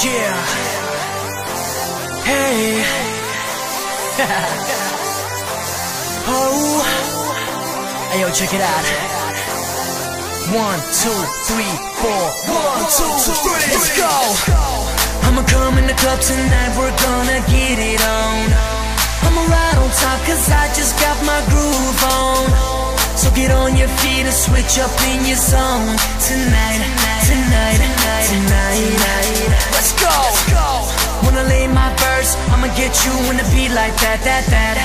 Yeah. Hey. oh. Hey, yo, check it out. One, two, three, four. One, two, three. Let's go. I'ma come in the club tonight. We're gonna get it on. I'ma ride on top cause I just got my groove on. So get on your feet and switch up in your zone tonight, tonight, tonight. You wanna be like that, that, that.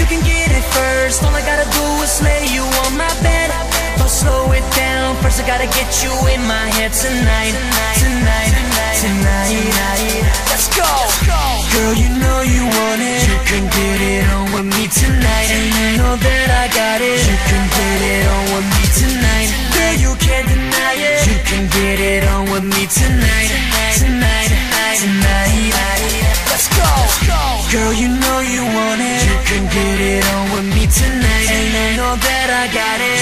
You can get it first. All I gotta do is lay you on my bed. But slow it down. First I gotta get you in my head tonight tonight, tonight, tonight. Let's go. Girl, you know you want it. You can get it on with me tonight. I got it.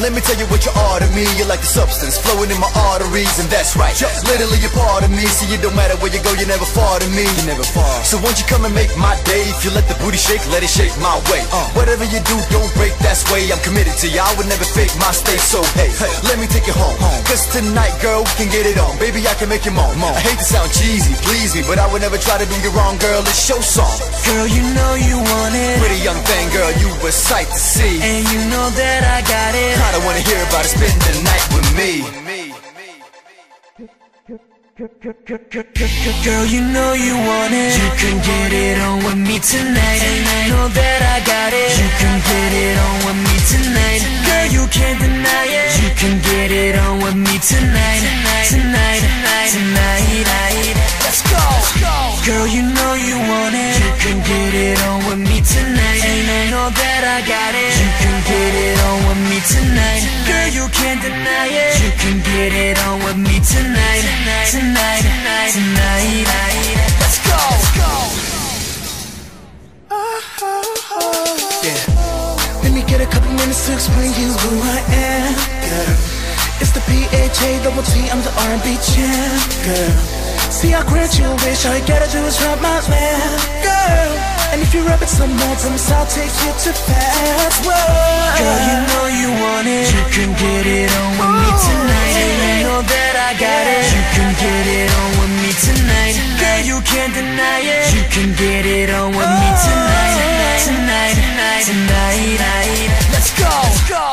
Let me tell you what you are to me. You're like the substance flowing in my arteries And that's right, just literally a part of me. See it don't matter where you go, you never far to me. You never far. So won't you come and make my day? If you let the booty shake, let it shake my way. Uh. Whatever you do, don't break, that's way I'm committed to you, I would never fake my state. So hey, hey. let me take you home. Cause tonight, girl, we can get it on. Baby, I can make you moan. I hate to sound cheesy, please me But I would never try to do you wrong, girl. It's your song. Girl, you know you want it. Pretty young thing, girl, you a sight to see. And you know that I got it. I don't wanna hear about it, spend the night with me Girl, you know you want it. You can get it on with me tonight. And you know that I got it. You can get it on with me tonight. Girl, you can't deny it. You can get it on with me tonight. Tonight, tonight. Let's go. Girl, you know you want it. You can get it on with me tonight. And you know that I got it. Tonight. Girl, you can't deny it. You can get it on with me tonight. Tonight, tonight. Tonight Let's go. Let's go! Yeah. Let me get a couple minutes to explain you who I am, girl. It's the P-H-A double T, I'm the R&B champ, girl. See, I grant you a wish, all you gotta do is rub my land, girl. And if you rub it some more, promise I'll take you to fast. Whoa. Girl, you know you want it. You can get it on with me tonight. And you know that I got it. You can get it on with me tonight. Girl, you can't deny it. You can get it on with me tonight Tonight, tonight, tonight, tonight. Let's go, Let's go.